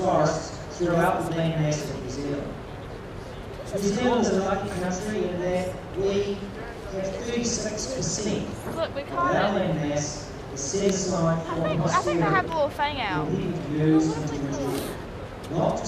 forests throughout the main mass of New Zealand. New Zealand is a lucky country in that we have 36% Look, we of our can't. is set aside I think, I think they have a little thing out. to